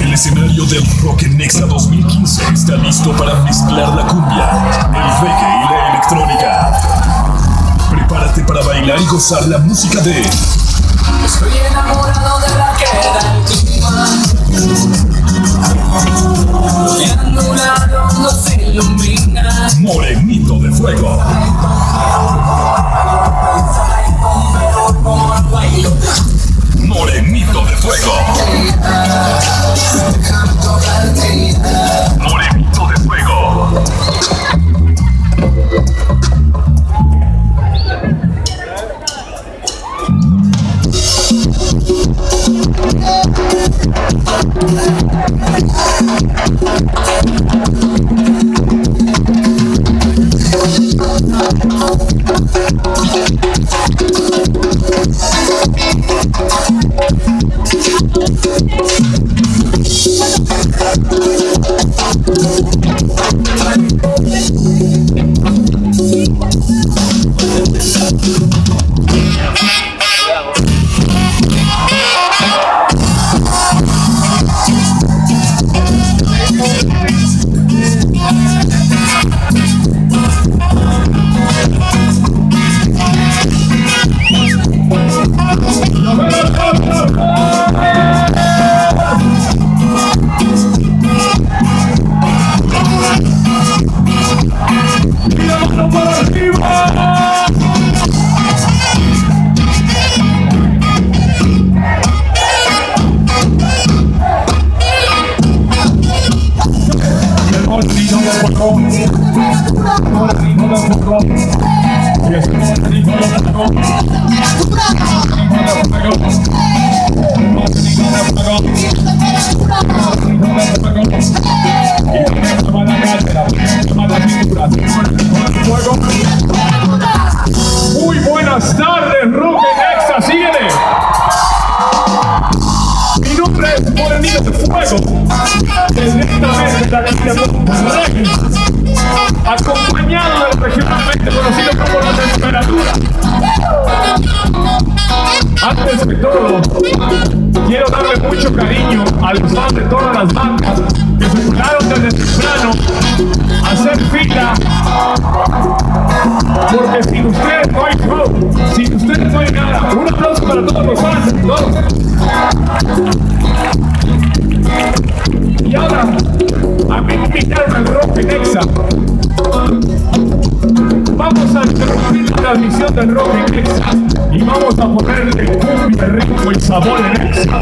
El escenario del Rock en Nexa 2015 está listo para mezclar la cumbia, el reggae y la electrónica. Prepárate para bailar y gozar la música de. Estoy enamorado de la Thank you. Muy buenas tardes, Rock en Exa, síguele. Mi nombre es Morenito de Fuego, directamente de la calle de quiero darle mucho cariño a los de todas las bandas que se fueron desde temprano a hacer fila porque sin ustedes no hay show, sin ustedes no hay nada. Un aplauso para todos los fans, todos. Y ahora, a mí me invitaron al Rock transmisión del Rock en Exa y vamos a ponerle cumbia, ritmo y sabor en Exa.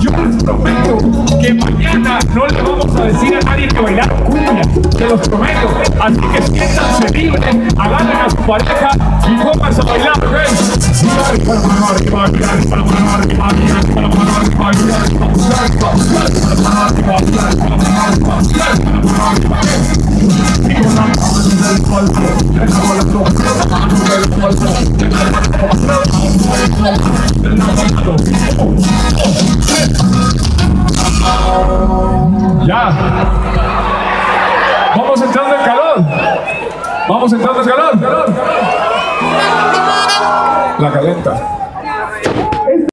Yo les prometo que mañana no le vamos a decir a nadie que bailar cumbia, se los prometo. Así que siéntanse libres, agarren a su pareja y pónganse a bailar. Ya. Vamos entrando en calor. Vamos entrando en calor. La calenta.